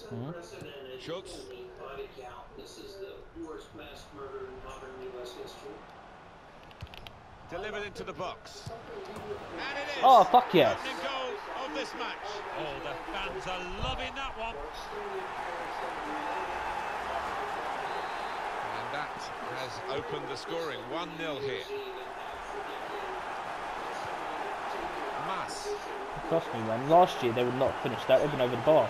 Hmm? unprecedented Schultz. Delivered into the box. And it is. Oh, fuck yes. The goal of this match. Oh, the fans are loving that one. And that has opened the scoring. 1-0 here. Mass. Trust me, man. Last year they would not finish finished that. They've been over the bar.